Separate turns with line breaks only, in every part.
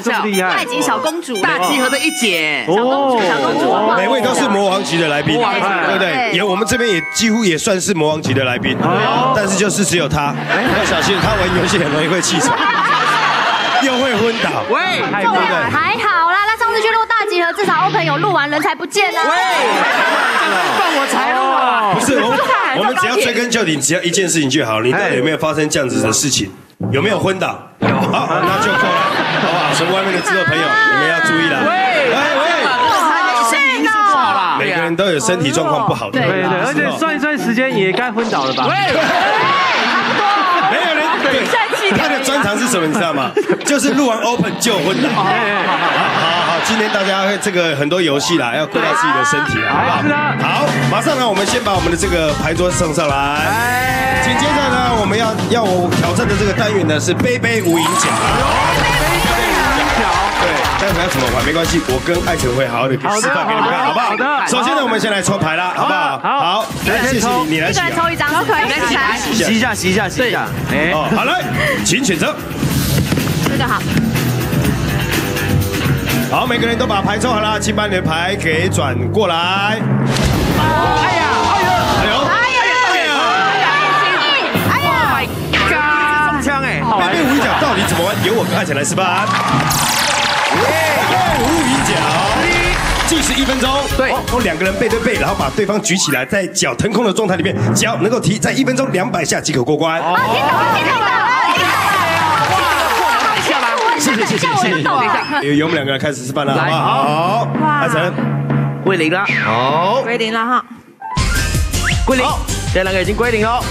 玩笑
这么，厉害。
拜金小公主，
大集合的一姐，
小公主，小公主，
哦。
每位都是魔王级的来宾，对不对？
对
也我们这边也几乎也算是魔王级的来宾，但是就是只有他，要小心，他玩游戏很容易会气场，又会昏倒。
喂，
太
对不对？
还好至少 open 有录完人才不见啊。
放我财路啊！
不是我们，我们只要追根究底，只要一件事情就好。你到底有没有发生这样子的事情？有没有昏倒？有，好，那就够了，好不好？所以外面的制作朋友，你们要注意了。
喂
喂喂，
身体因素不好啦，
每个人都有身体状况不好的，
对
对对，而且算一算时间也该昏倒了吧？
喂，
没有人对。他的专长是什么？你知道吗？就是录完 Open 就昏倒。好好好，今天大家会这个很多游戏啦，要顾到自己的身体啦，好不好？好，马上呢，我们先把我们的这个牌桌送上来。紧接着呢，我们要要我挑战的这个单元呢是杯杯无影脚。对，待会要怎么玩没关系，我跟艾晨会好好的示范给你们看，好不好？
好的
首先呢，我们先来抽牌啦，好不好？
好
好，来，谢谢你，你来
一
洗啊。
个人抽一张，都可以，
来洗
一下，洗一下，洗一下。哎，
哦，好来，请选择。
这个好，
好，每个人都把牌抽好了，请把你的牌给转过来。哎呀，哎呦，哎呦，哎呀，
哎呀，
中枪哎，
背背无影脚到底怎么玩？由我跟艾晨来是吧。背背无影脚，计时一分钟。
对
哦，哦两个人背对背，然后把对方举起来，在脚腾空的状态里面，脚能够提在一分钟两百下即可过关。
听懂了，听懂了，听懂了。
谢谢谢谢谢谢。由由我们两个人开始示范了，好不好？好，艾晨，
归零了，
好，
归零了哈，
归零，这两个已经归零了。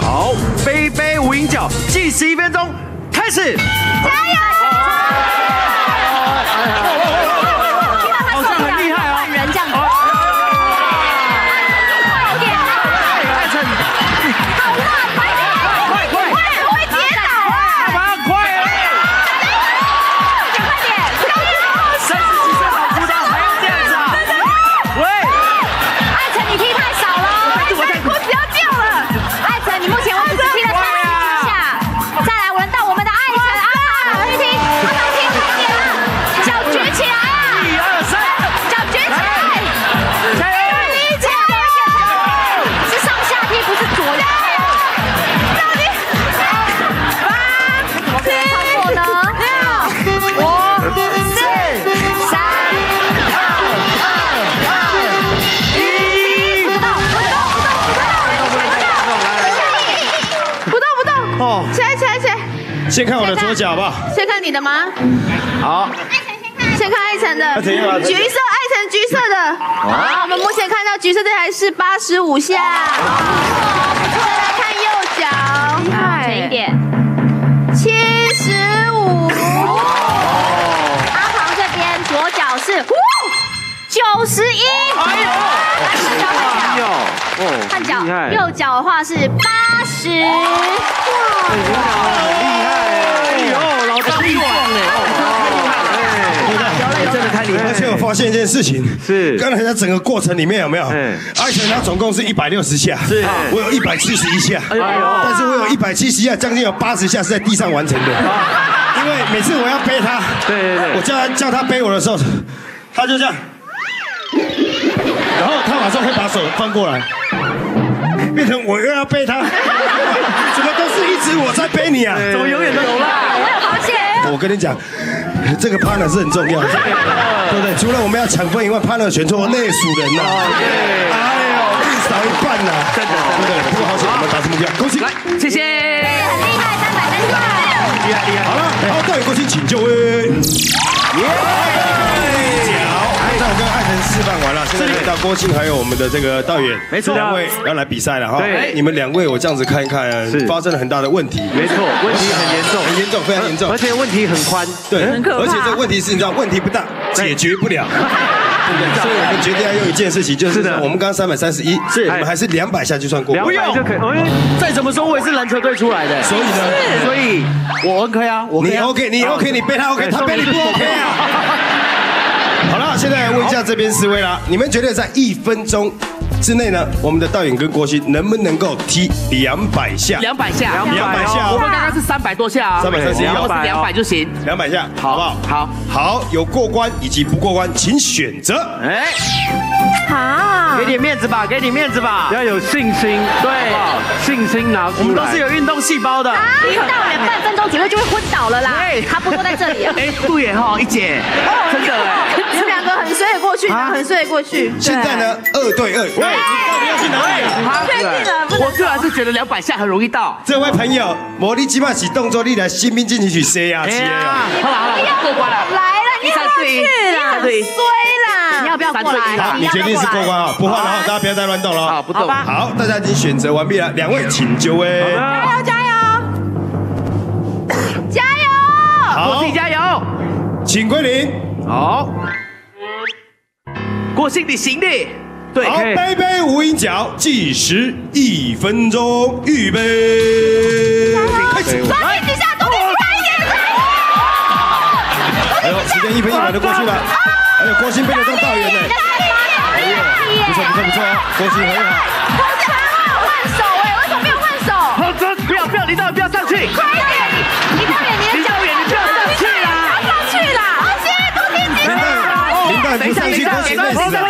好，杯杯无影脚，计时一分钟，开始。
好
先看我的左脚好不好？
先看你的吗？
好，
先看艾晨的，橘色，艾晨橘色的。好，我们目前看到橘色这台是八十五下。再来看右脚，沉一点，脚
哦，
换脚，右脚的话是八十。哇，厉害。
哎呦，老大力壮哎，
真的太厉害。
而且我发现一件事情，
是。
刚才在整个过程里面有没有？
嗯
艾晨他总共是一百六十下，
是。
我有一百七十一下，
哎呦。
但是我有一百七十下，将近有八十下是在地上完成的，因为每次我要背他，
对对对。
我叫他叫他背我的时候，他就这样，然后他马上会把手翻过来，变成我又要背他，怎么都是一直我在背你啊？
怎么永远都有啦？
我有发现。
我跟你讲，这个 partner 是很重要的，对不对？除了我们要抢分以外，partner 选错累死人了。哎呦，至少一半呐，真的，对不对？不过好险，我们达成目标，恭喜！
来，谢谢。
很厉害，三百三十块。
厉害厉害！
好了，好，队友过去请就位。我跟艾晨示范完了，现在轮到郭庆还有我们的这个道远，
没错。
两位要来比赛了哈。
对。
你们两位我这样子看一看
是，
发生了很大的问题，
没错，问题很严重，
很严重，非常严重。
而。且问题很宽，
对，
很可怕。
而且这个问题是你知道问题不大，解决不了。对？所以我们决定要用一件事情，就是我们刚刚三百三十一，
是。
我们还是两百下就算过。
两
关。
百就可以。哎，
再怎么说，我也是篮球队出来的，
所以呢，
所以我 OK 啊，我 OK
你
啊
OK，你 OK，你背他 OK，他背你不 OK 啊？好了，现在问一下这边四位啦，你们觉得在一分钟之内呢，我们的导演跟郭鑫能不能够踢两百下？
两百下，
两百下哦
我们刚刚是三百多下啊
，331
然后是两百就行。
两百下，好不好？
好，
好，有过关以及不过关，请选择。
哎，
好
给点面子吧，给点面子吧。
要有信心，
对
信心拿出来。
我们都是有运动细胞的。
听到两半分钟绝对就会昏倒了啦
对，
他不多在这里啊？
哎，对耶哈，一姐，真的哎。
很睡得过去的，很睡得过去。
现在呢，二对二，喂，你到底要去哪里？
确定了，不能
我虽然是觉得两百下很容易到，
这位朋友，魔力基本起动作，力来新兵进行曲 C 啊，七
哎呀
哦。
好了好了，我过关了。
来了，你要不要去啦？
对
衰啦！你要不要过来？
好，你决定是过关啊，不换了哈，大家不要再乱动了
好，
哦。
不动。
好，大家已经选择完毕了，两位请就位。
加油加油！加油！
好
自己加油！
请归零。
好，郭信你行的，对，
好，杯杯无影脚，计时一分钟，预备，开始。
抓紧几下，多给其他一点。
哎呦，时间一分一秒就过去了。哎呦，郭鑫被得当大员呢。不错不错不错哦，郭鑫很好。
换手哎，为什么没有换手？
好，这不要不要，林导演不要上去，去，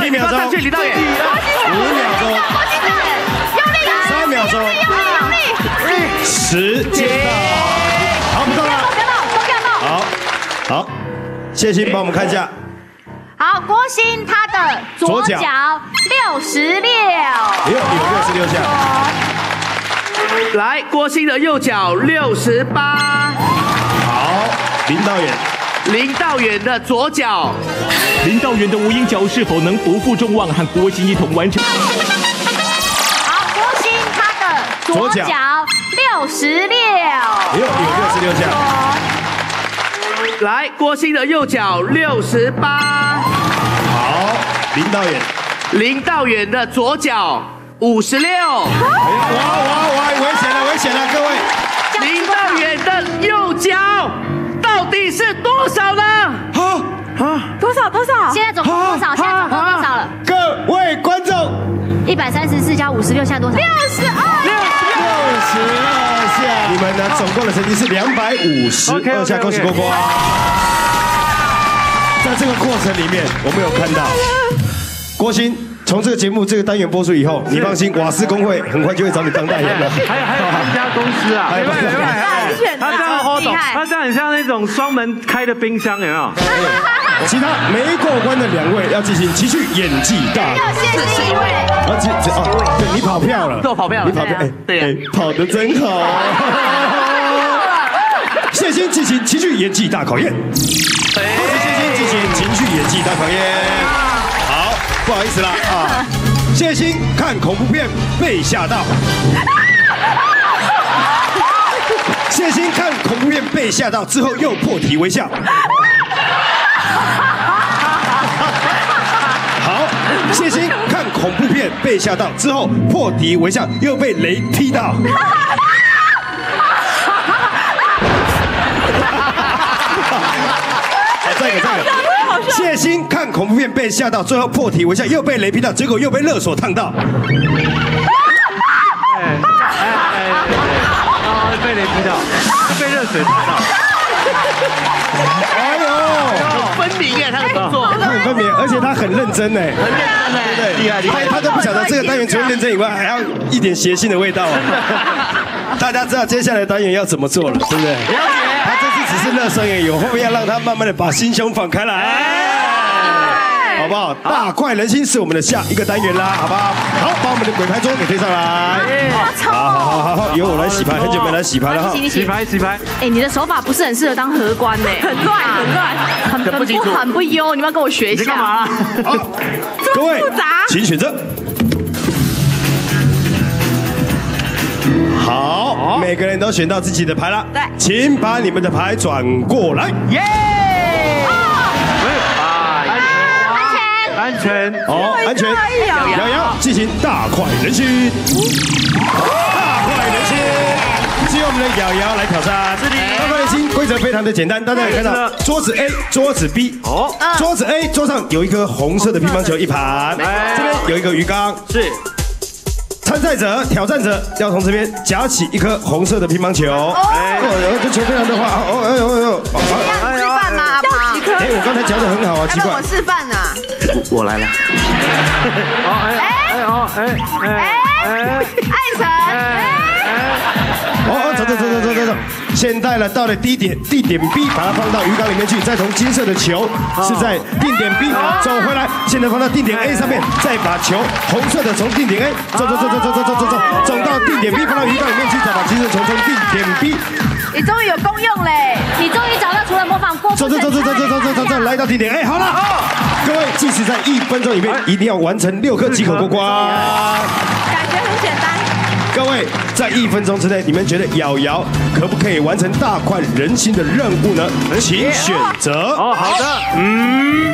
七秒钟
去，林导演。
五秒钟，
用力
三秒钟，
用力用力！
时间到。好，不动了。
不要动，都不要动。
好，好，谢欣帮我们看一下。
好，郭鑫他的左
左脚
脚六十六，
六有六十六下。
来，郭鑫的右脚六十八，
好，林导演，
林道远的左脚
林道远的无影脚是否能不负众望，和郭鑫一同完成？
好，郭鑫他的左
左脚
脚六十六，
六有六十六下。
来，郭鑫的右脚六十八，
好，林道远，
林道远的左脚五十六，
哎呀，哇哇哇，危险了，危险了，各位。
林道远的右脚到底是多少呢？
好，
多五十六，下多少？六十二。
六十二下，你们呢总共的成绩是两百五十二下，恭喜郭郭。在这个过程里面，我们有看到郭鑫。从这个节目这个单元播出以后，你放心，瓦斯工会很快就会找你当代言了。
还有还有一家公司啊，
还有搬家公司
对他这样
厉害
他这样很像那种双门开的冰箱，有没有？
其他没过关的两位要进行齐聚演技大考。
要谢谢一位。
啊，这这哦，对你跑票了，
对我跑票了
你跑票，哎
对
跑得真好。谢欣进行情绪演技大考验，谢欣进行情绪演技大考验。好，不好意思啦啊，谢欣看恐怖片被吓到。谢欣看恐怖片被吓到之后又破涕为笑。谢欣看恐怖片被吓到之后破涕为笑，又被雷劈到。好，再一个，再一个。谢欣看恐怖片被吓到，最后破涕为笑，又被雷劈到，结果又被勒索烫到。
哎哎哎，哦，被雷劈到，被热水烫到。
哎呦，
分明耶，他的动作。
他很分明，而且他很认真哎，
很认真哎，
对，厉害厉害，他他都不晓得这个单元除了认真以外，还要一点邪性的味道啊。大家知道接下来单元要怎么做了，对不对？
了解。
他这次只是热身而已，后面要让他慢慢的把心胸放开来。好不好？大快人心是我们的下一个单元啦，好不好？好，把我们的鬼牌桌给推上来。好好好好好，由我来洗牌，很久没来洗牌了哈
你。洗
洗牌洗牌，
哎，你的手法不是很适合当荷官呢，很乱很乱，很很不很不优，你们要跟我学一
你干
下。
嘛啦？
好，各位
复杂
请选择。好，每个人都选到自己的牌了。
对
请把你们的牌转过来。
耶！
安全，
好，安全。瑶瑶进行大快人心，大快人心。只有我们的瑶瑶来挑战。大快人心规则非常的简单，大家可以看到桌子 A、桌子 B。
哦，
桌子 A 桌上有一颗红色的乒乓球一盘，这边有一个鱼缸。
是
参赛者、挑战者要从这边夹起一颗红色的乒乓球。哎，然后这球非常的滑。哦，哎呦哎呦，哎，我刚才夹的很好啊，奇怪
我。示范啊！
我来了。
好哎哎好哎哎哎
艾辰，
哦哦，走走走走走走走，现在呢到了地点地点 B，把它放到鱼缸里面去，再从金色的球是在定点 B 走回来，现在放到定点 A 上面，再把球红色的从定点 A 走走走走走走走走走走到定点 B，放到鱼缸里面去，再把金色的球从定点 B
你终于有功用嘞！你终于找到除了模仿郭富城
走走走走走走走走走，来到地点，哎，好了，各位计时在一分钟里面一定要完成六颗即可过关。
感觉很简单。
各位在一分钟之内，你们觉得瑶瑶可不可以完成大快人心的任务呢？请选择。
哦好的，嗯，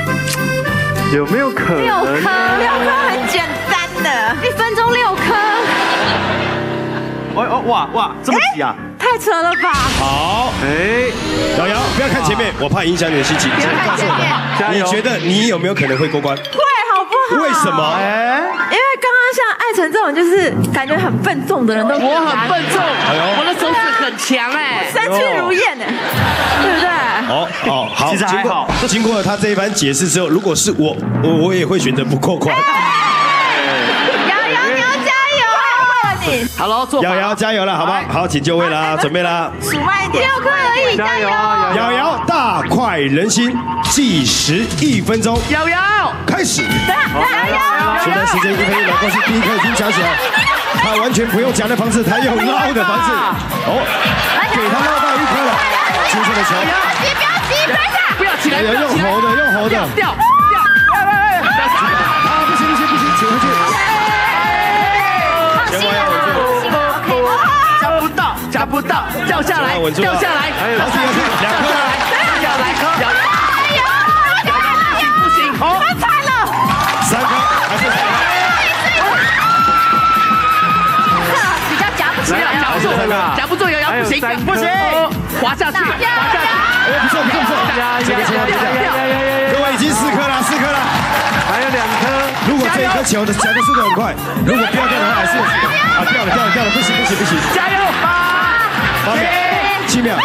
有没有可能
六颗，六颗很简单的，一分钟六颗，
哦哦哇哇，这么急啊！
太扯了吧！
好，
哎，
瑶瑶不要看前面，我怕影响你的心情。
不要看前面，
你
加油！
觉得你有没有可能会过关？
会好不好？
为什么？
哎，
因为刚刚像艾辰这种就是感觉很笨重的人都
我很笨重，
哎呦
我的手指很强哎。
三气如燕呢，对不对？
哦哦，好，
其实还
经过
好
经过了他这一番解释之后，如果是我，我我也会选择不过关。
瑶瑶你要加油！为了你，
好了，做法
瑶瑶加油了，好不好？好，请就位了，准备了。
数慢一点，
六颗而已，
加油！
瑶瑶大快人心，计时一分钟，
瑶瑶，
开始。
瑶瑶！
现在时间一分一秒过去，第一颗已经夹起来，他完全不用夹的方式，他用捞的方式，哦，给他捞到一颗了，金色的球，
急不要急，等一下。
不要起来，
哎呀用
不要起来。
吼的用吼的。
掉
不
到，掉下来
先稳，住了
掉下来，
还有
好，第二颗两颗了，
掉下来，掉下来，不行，哦，
三颗，还是三颗，
比较夹不起
不要
来。
夹不住，夹不住，瑶瑶不行，不行，滑下去，滑下去，
哎，不错不错不错，这个情况之下，各位已经四颗了，四颗了。
还有两颗，
如果这一颗球的夹的速度很快，如果不要掉的话，还是啊掉了掉了掉了，不行不行不行，
加油！
八秒，七秒，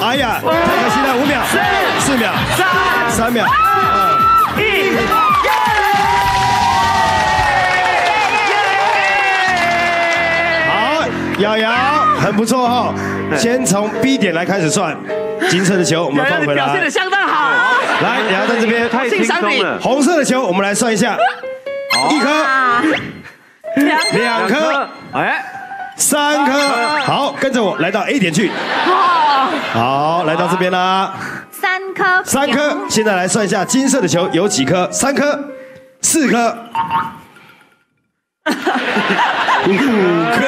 哎呀，太可惜了，五秒，四秒，三秒，二，好，瑶瑶很不错哈，先从 B 点来开始算，金色的球我们放回来。
表现的，相当好，
来，瑶瑶在这边，
太轻松了，
红色的球我们来算一下，一颗，两颗。
哎，
三颗，好，跟着我来到 A 点去。好，来到这边啦，
三颗，
三颗。现在来算一下金色的球有几颗？三颗，四颗，五颗。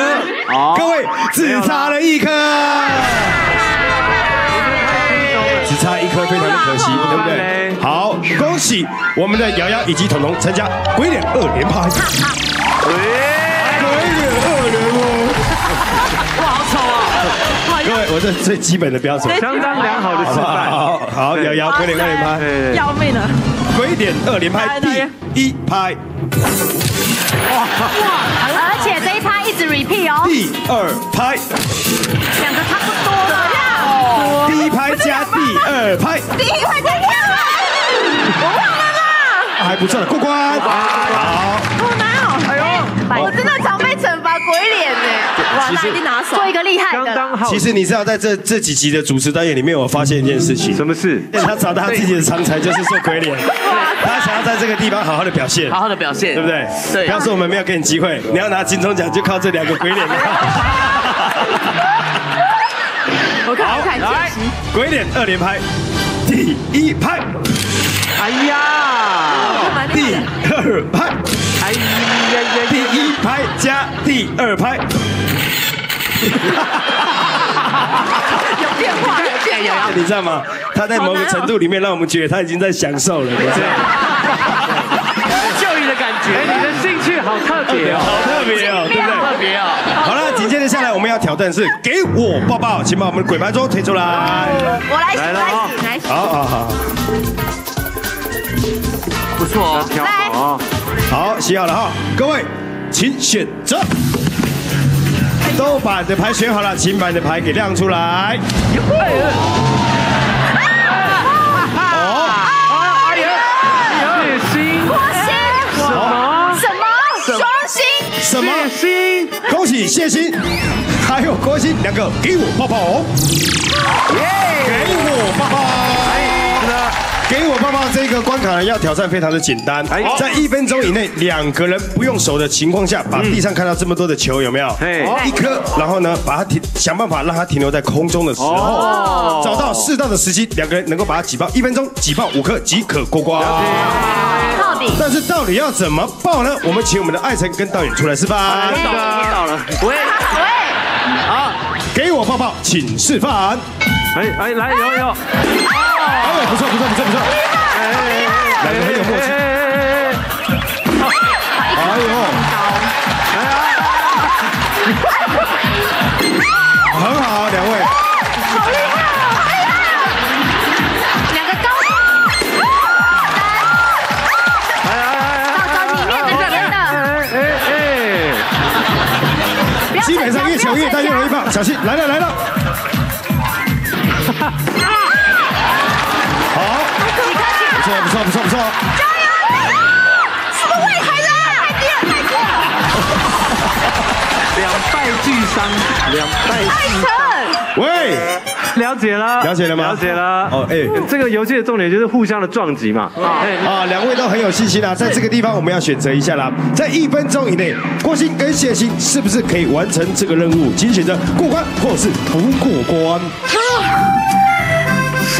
各位只差了一颗，只差一颗，非常的可惜，对不对？好，恭喜我们的瑶瑶以及彤彤参加鬼脸二连拍。我这最基本的标准。
相当良好的示范。
好好，瑶瑶鬼脸二连拍，
要命了！
鬼脸二连拍第一拍，哇哇
而且这一拍一直 repeat 哦，
第二拍，
两个差不多了。
第一拍加第二拍，
第一块怎样啊？我忘了啦，
还不错的过关。好，
好难哦！
哎呦，
我真的常被惩罚鬼脸呢。
这
哇，那一定拿手。
做一个厉害的。
好。
其实你知道，在这这几集的主持单元里面，我发现一件事情，
什么事？
他找到他自己的长才就是做鬼脸，他想要在这个地方好好的表现，
好好的表现，
对不对？
对。
要是我们没有给你机会，你要拿金钟奖就靠这两个鬼脸。
我看看
来，鬼脸二连拍，第一拍，
哎呀，
第二拍，
哎呀呀，
第一拍加第二拍。
有变化，有变化。
你知道吗？他在某个程度里面，让我们觉得他已经在享受了。
教育的感觉，
哎，你的兴趣好特别哦，
好特别哦，对不对？
特别哦。
好了，紧接着下来我们要挑战是给我抱抱，请把我们的鬼牌桌推出来。
我来洗，
来了哦
我来洗，
好好好
不错哦。
调好哦。
好，洗好了哈，各位请选择。都把你的牌选好了，请把你的牌给亮出来。哦，
哎呀，血腥，
郭鑫，
什么？
什么？双星，
什么？恭喜谢欣，还有郭鑫两个给我抱抱哦！给我抱抱！给我抱抱！这个关卡呢，要挑战非常的简单，
哎。
在一分钟以内，两个人不用手的情况下，把地上看到这么多的球有没有？
哎。
一颗，然后呢，把它停，想办法让它停留在空中的时候，
哦。
找到适当的时机，两个人能够把它挤爆，一分钟挤爆五颗即可过关。但是到底。要怎么爆呢？我们请我们的艾晨跟导演出来示范。
我到了，喂，
喂，
好，
给我抱抱，请示范。
哎哎，来有有，
哎，不错不错不错不错，两个很有默契。哎呦，很好，两位。
两个高，找找里面的里面的，
哎哎，
基本上越小越大，越容易爆，小心！来了来了。错不错不错。
什么位台的啊？太低了，太低了，
两败俱伤，两败
太沉。
喂，
了解了，
了解了吗
了解了。
哦哎
这个游戏的重点就是互相的撞击嘛。哎，
啊，两位都很有信心啊，在这个地方我们要选择一下啦，在一分钟以内，郭鑫跟谢欣是不是可以完成这个任务？请选择过关或是不过关。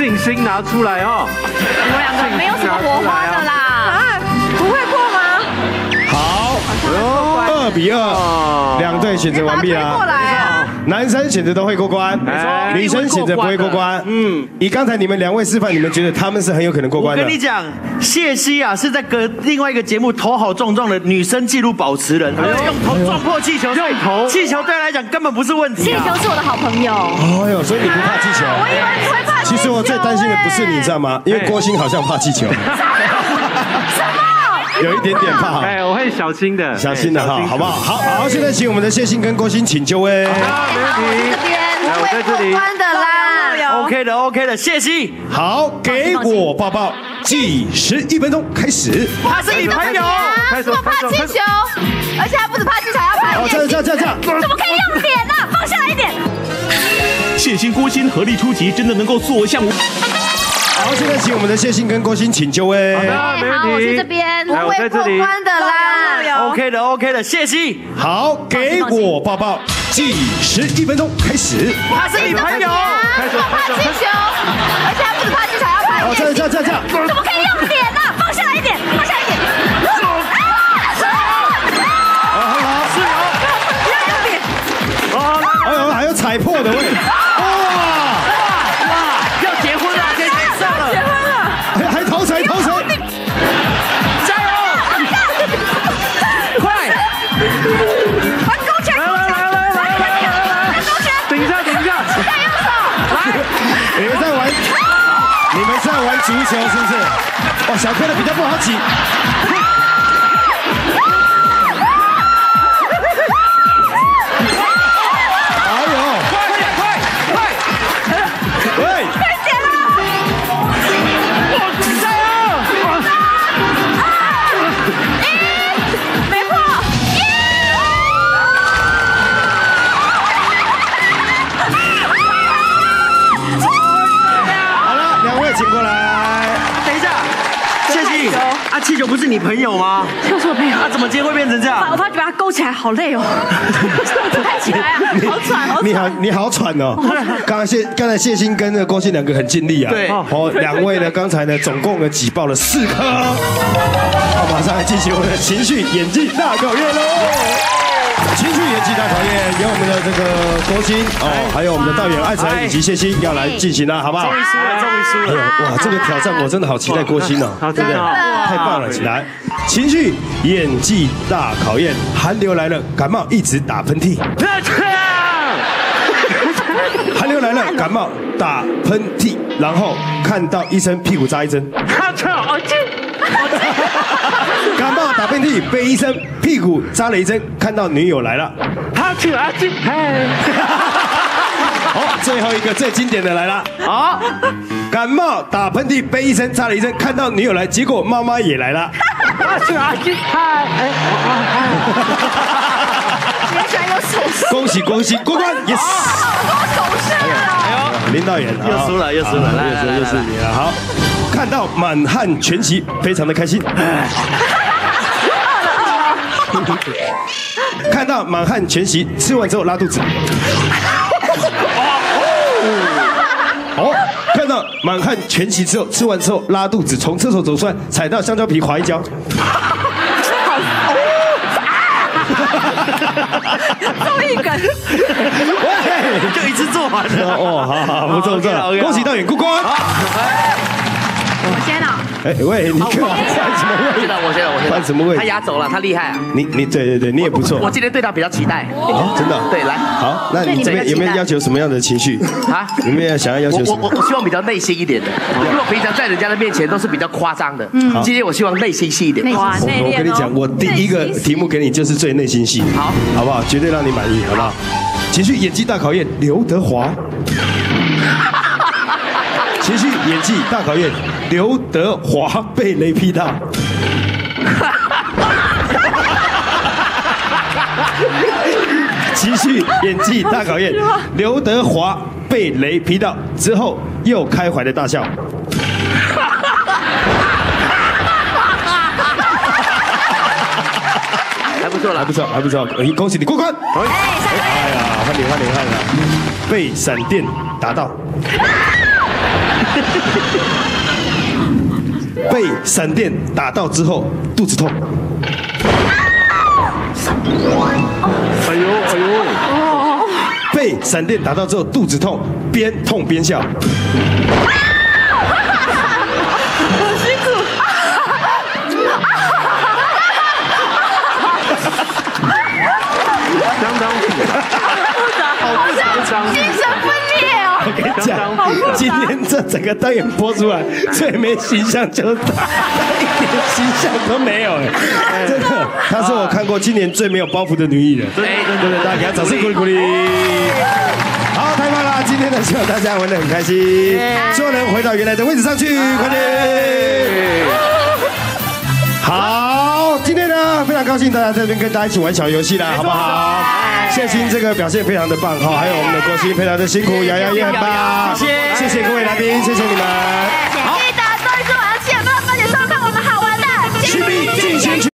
信心拿出来哦。
你们两个没有什么火花的啦。
啊，不会过吗？
好，二比二，两队选择完毕
了过。来啊！
男生选择都会过关，
没错
女生选择不会过关。嗯，以刚才你们两位示范，你们觉得他们是很有可能过关的我
跟？你讲，谢希啊是在隔另外一个节目头好壮壮的女生纪录保持人，用头撞破气球，
用头
气球对他来讲根本不是问题啊。
气球是我的好朋友，
哎呦，所以你不怕气球？
我以为你会怕
其实我最担心的不是你，知道吗？因为郭鑫好像怕气球，有一点点怕。
哎，我会小心的，
小心的哈，好不好？好，好，现在请我们的谢欣跟郭鑫请就位。
好，没问题。
这边
来，我在这里。
关的啦。
OK 的，OK 的，谢欣，
好，给我抱抱，计时一分钟，开始。
他是你朋友。
开始
这么怕气球，而且还不止怕气球，还要怕
哦，这样这样这样这样。
怎么可以用脸呢？放下来一点。
谢欣、郭鑫合力出击，真的能够所向无。
好，现在请我们的谢欣跟郭鑫请就位。
好的
哎
没问题
好，我去这边，不会过关的啦。
OK 的，OK 的，谢欣，
好，给我抱抱，计时一分钟，开始。
他是你朋友。
开始
这么怕气球，而且还不止怕气球，还要怕
脸，这样这样这样这样。
怎么可以用脸呢？放下来一点，放下来一点。
好好好，是
哦，
还有，还有踩破的足球是不是？哦，小柯的比较不好挤。
气球不是你朋友吗？
就是我朋友。
啊怎么今天会变成这样？
我发觉把它勾起来好累哦，抬起来啊，好喘，好
你好，你好喘哦。刚才谢刚才谢欣跟那个郭鑫两个很尽力啊。
对
好，两位呢，刚才呢总共呢挤爆了四颗。好，马上来进行我们的情绪演技大考验喽。情绪演技大考验有我们的这个郭鑫哦，还有我们的导演艾辰以及谢欣要来进行了，好不好？
终于输了，终于输了。
哎呦哇，这个挑战我真的好期待郭鑫哦，对不对？太棒了！起来，情绪演技大考验，寒流来了，感冒一直打喷嚏。寒流来了，感冒打喷嚏，然后看到医生屁股扎一针。感冒打喷嚏被医生屁股扎了一针，看到女友来了。好，最后一个最经典的来了。
好，
感冒打喷嚏被医生扎了一针，看到女友来，结果妈妈也来了。
原来有手势，
恭喜恭喜，过关，yes！
手势啊！
林导演
又输了，又输了，来
又是
来来来
又是你了。好，看到满汉全席，非常的开心。看到满汉全席，吃完之后拉肚子。哦，看到满汉全席之后，吃完之后拉肚子，从厕所走出来，踩到香蕉皮滑一跤。
综艺梗，
喂，
就一次做完了。
哦，好好，不错不错恭喜导演过关。
我先啊，
哎喂，你干嘛翻什么
我
位
知？道，我知道，我知道。
翻什么位
他压轴了，他厉害啊！
你你对对对，你也不错。
我今天对他比较期待。
哦，真的。
对，来
好，那你这边有没有要求什么样的情绪？
啊，
有没有想要要求什么？
我我我希望比较内心一点的，因为我平常在人家的面前都是比较夸张的。
嗯
今天我希望内心戏一点。
内敛哦
我跟你讲，我第一个题目给你就是最内心戏，
好，
好不好？绝对让你满意，好不好？情绪演技大考验，刘德华。情绪演技大考验，刘德华被雷劈到。情绪演技大考验，刘德华被雷劈到之后又开怀的大笑。
还不错了
还不。错，还不错，哎恭喜你过关！哎呀，换你，换你，换你，被闪电打到，被闪电打到之后肚子痛，
哎呦哎呦，
被闪电打到之后肚子痛，边痛边笑，
相当复杂，
好像精神分裂哦。
我跟你讲，今天这整个单元播出来，最没形象就是他，一点形象都没有哎，真的，她是我看过今年最没有包袱的女艺人，对对对，大家给她掌声鼓励鼓励。好，太棒了！今天呢，希望大家玩得很开心，所有人回到原来的位置上去，快点。好，今天呢非常高兴大家在这边跟大家一起玩小游戏啦，好不好？谢欣这个表现非常的棒哈，还有我们的郭鑫非常的辛苦，瑶瑶也很棒，谢谢，谢谢各位来宾，谢谢你们。
记得周一至晚上七点半八点收看我们好玩的
亲密进行曲。